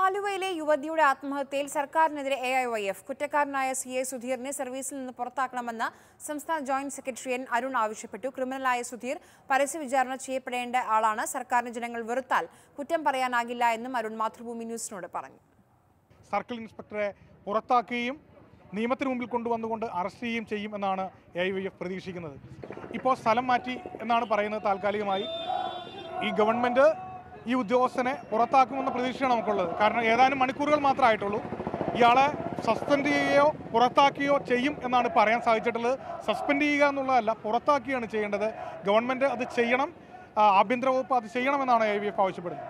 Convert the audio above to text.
ആലുവയിലെ യുവതിയുടെ ആത്മഹത്യയിൽ സർക്കാരിനെതിരെ എ ഐ വൈ എഫ് കുറ്റക്കാരനായ സി എ സുധീറിനെ സർവീസിൽ നിന്ന് പുറത്താക്കണമെന്ന് സംസ്ഥാന ജോയിന്റ് സെക്രട്ടറി എൻ അരുൺ ആവശ്യപ്പെട്ടു. ക്രിമിനലായ സുധീർ പരസ്യ വിചാരണ ചെയ്യപ്പെടേണ്ട ആളാണ്. സർക്കാരിന് ജനങ്ങൾ വെറുത്താൽ കുറ്റം പറയാനാകില്ല എന്നും അരുൺ മാതൃഭൂമി ന്യൂസിനോട് പറഞ്ഞു. സർക്കിൾ ഇൻസ്പെക്ടറെ പുറത്താക്കുകയും നിയമത്തിന് മുമ്പിൽ കൊണ്ടുവന്നുകൊണ്ട് അറസ്റ്റ് ചെയ്യുകയും ചെയ്യും എന്നാണ് എ ഐ വൈ എഫ് പ്രതീക്ഷിക്കുന്നത്. ഇപ്പോൾ സ്ഥലം മാറ്റി എന്നാണ് പറയുന്നത് താൽക്കാലികമായി. ഈ ഗവൺമെന്റ് ഈ ഉദ്യോഗസ്ഥനെ പുറത്താക്കുമെന്ന പ്രതീക്ഷയാണ് നമുക്കുള്ളത്. കാരണം ഏതാനും മണിക്കൂറുകൾ മാത്രമേ ആയിട്ടുള്ളൂ. ഇയാളെ സസ്പെൻഡ് ചെയ്യുകയോ പുറത്താക്കുകയോ ചെയ്യും എന്നാണ് പറയാൻ സാധിച്ചിട്ടുള്ളത്. സസ്പെൻഡ് ചെയ്യുക എന്നുള്ളതല്ല പുറത്താക്കുകയാണ് ചെയ്യേണ്ടത്. ഗവൺമെന്റ് അത് ചെയ്യണം. ആഭ്യന്തര വകുപ്പ് അത് ചെയ്യണമെന്നാണ് എ വി എഫ് ആവശ്യപ്പെടുന്നത്.